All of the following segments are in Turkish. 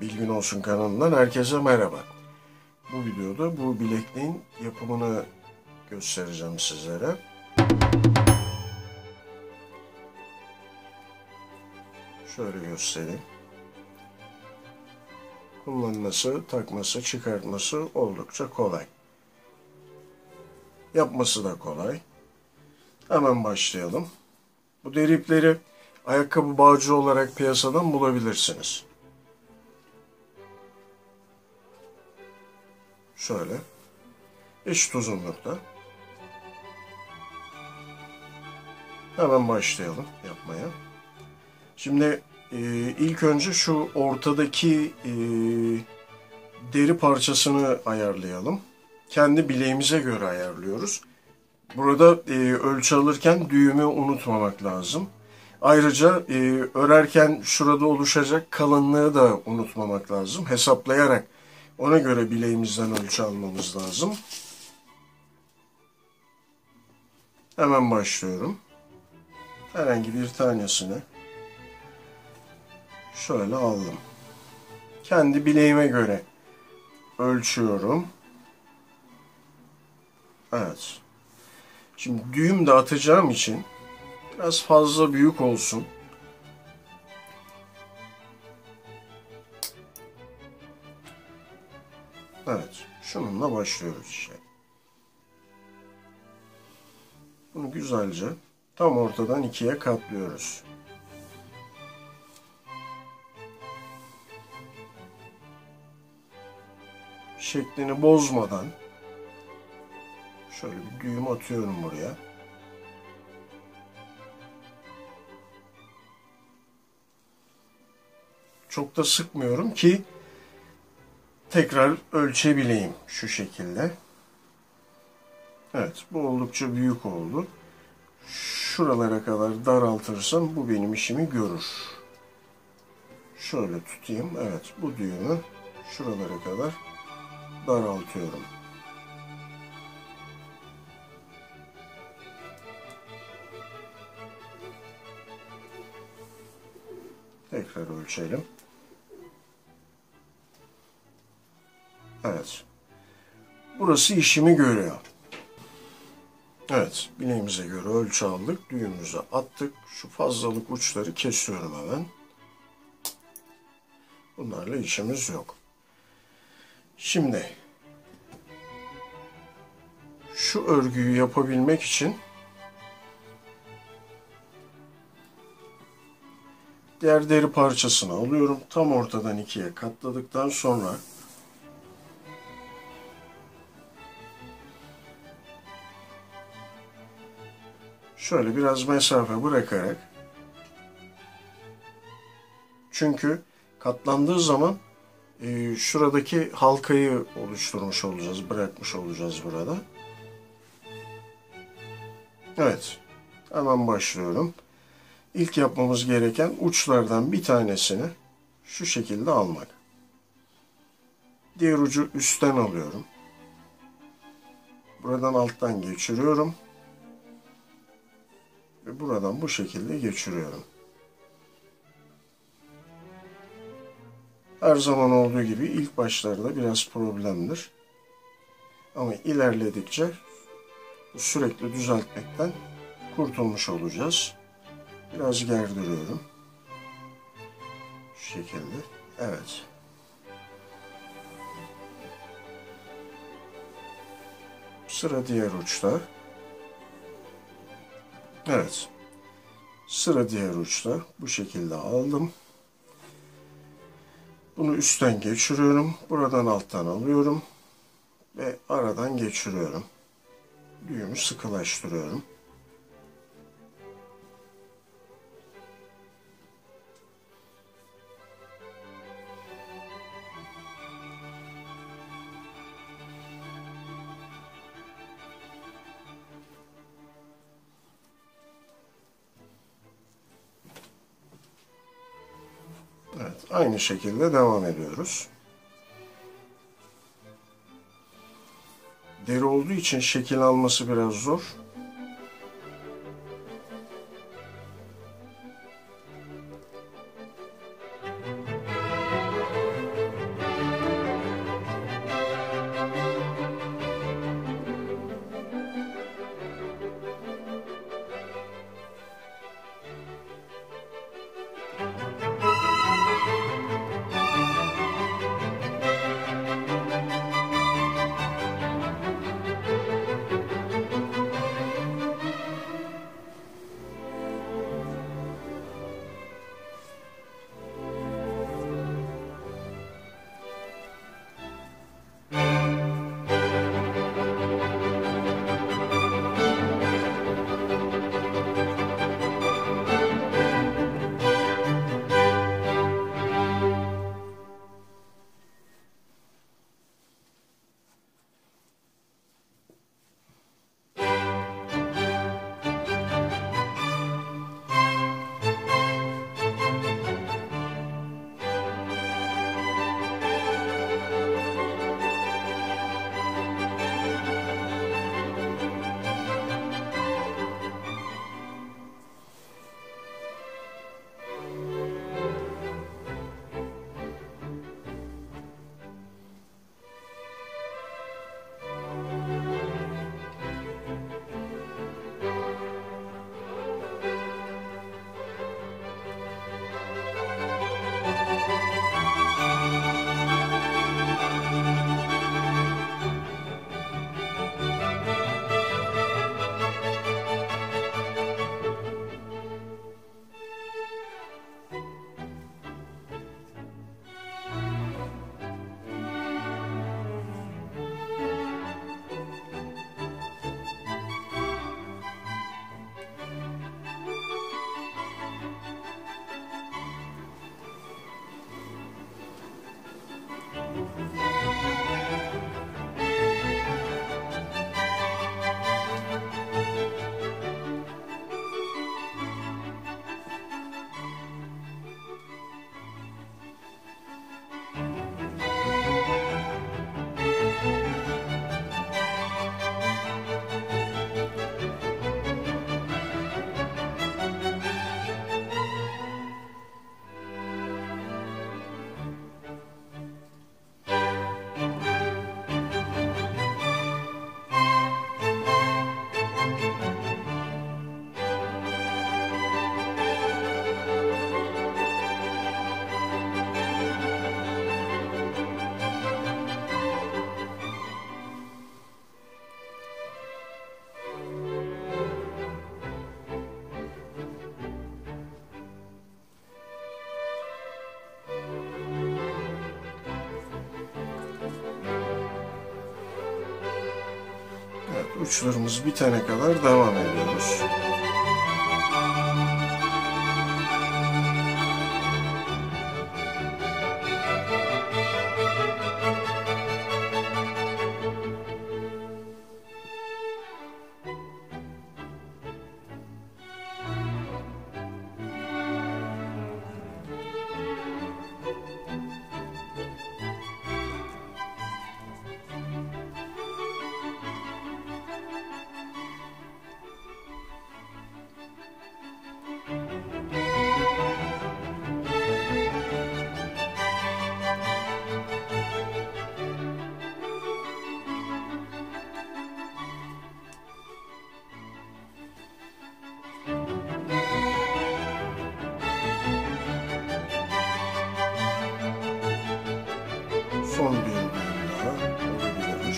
Bilgin Olsun kanalından herkese merhaba. Bu videoda bu bilekliğin yapımını göstereceğim sizlere. Şöyle göstereyim. Kullanması, takması, çıkartması oldukça kolay. Yapması da kolay. Hemen başlayalım. Bu deripleri ayakkabı bağcı olarak piyasadan bulabilirsiniz. Şöyle. Eşit uzunlukta. Hemen başlayalım yapmaya. Şimdi e, ilk önce şu ortadaki e, deri parçasını ayarlayalım. Kendi bileğimize göre ayarlıyoruz. Burada e, ölçü alırken düğümü unutmamak lazım. Ayrıca e, örerken şurada oluşacak kalınlığı da unutmamak lazım. Hesaplayarak ona göre bileğimizden ölçü almamız lazım. Hemen başlıyorum. Herhangi bir tanesini şöyle aldım. Kendi bileğime göre ölçüyorum. Evet. Şimdi düğüm de atacağım için biraz fazla büyük olsun. Evet. Şununla başlıyoruz işte. Bunu güzelce tam ortadan ikiye katlıyoruz. Şeklini bozmadan şöyle bir düğüm atıyorum buraya. Çok da sıkmıyorum ki tekrar ölçebileyim şu şekilde. Evet bu oldukça büyük oldu. Şuralara kadar daraltırsam bu benim işimi görür. Şöyle tutayım. Evet bu düğümü şuralara kadar daraltıyorum. Tekrar ölçelim. Evet. Burası işimi görüyor. Evet, bileğimize göre ölçü aldık. Düğümümüze attık. Şu fazlalık uçları kesiyorum hemen. Bunlarla işimiz yok. Şimdi şu örgüyü yapabilmek için diğer deri parçasını alıyorum. Tam ortadan ikiye katladıktan sonra şöyle biraz mesafe bırakarak çünkü katlandığı zaman e, şuradaki halkayı oluşturmuş olacağız, bırakmış olacağız burada. Evet, hemen başlıyorum. İlk yapmamız gereken uçlardan bir tanesini şu şekilde almak. Diğer ucu üstten alıyorum. Buradan alttan geçiriyorum. Ve buradan bu şekilde geçiriyorum. Her zaman olduğu gibi ilk başlarda biraz problemdir. Ama ilerledikçe sürekli düzeltmekten kurtulmuş olacağız. Biraz gerdiriyorum. Şu şekilde. Evet. Sıra diğer uçta. Evet. Sıra diğer uçta. Bu şekilde aldım. Bunu üstten geçiriyorum. Buradan alttan alıyorum. Ve aradan geçiriyorum. Düğümü sıkılaştırıyorum. Aynı şekilde devam ediyoruz. Deri olduğu için şekil alması biraz zor. Uçlarımız bitene kadar devam ediyoruz.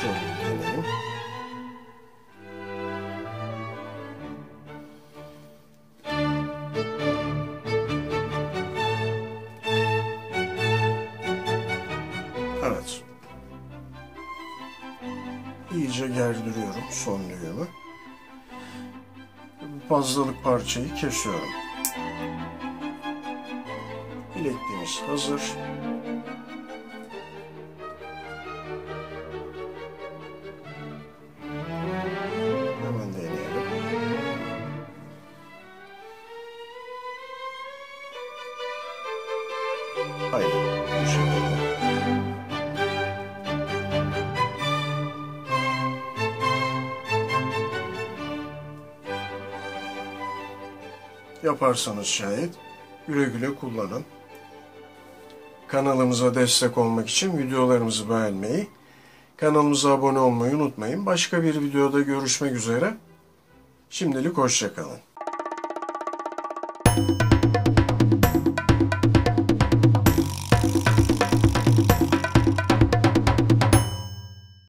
Şöyle bir deneyim. Evet. İyice gerdiriyorum son düğümü. Fazlalık parçayı kesiyorum. Bilekliğimiz hazır. Hayır. Yaparsanız şayet güle güle kullanın. Kanalımıza destek olmak için videolarımızı beğenmeyi, kanalımıza abone olmayı unutmayın. Başka bir videoda görüşmek üzere. Şimdilik hoşçakalın.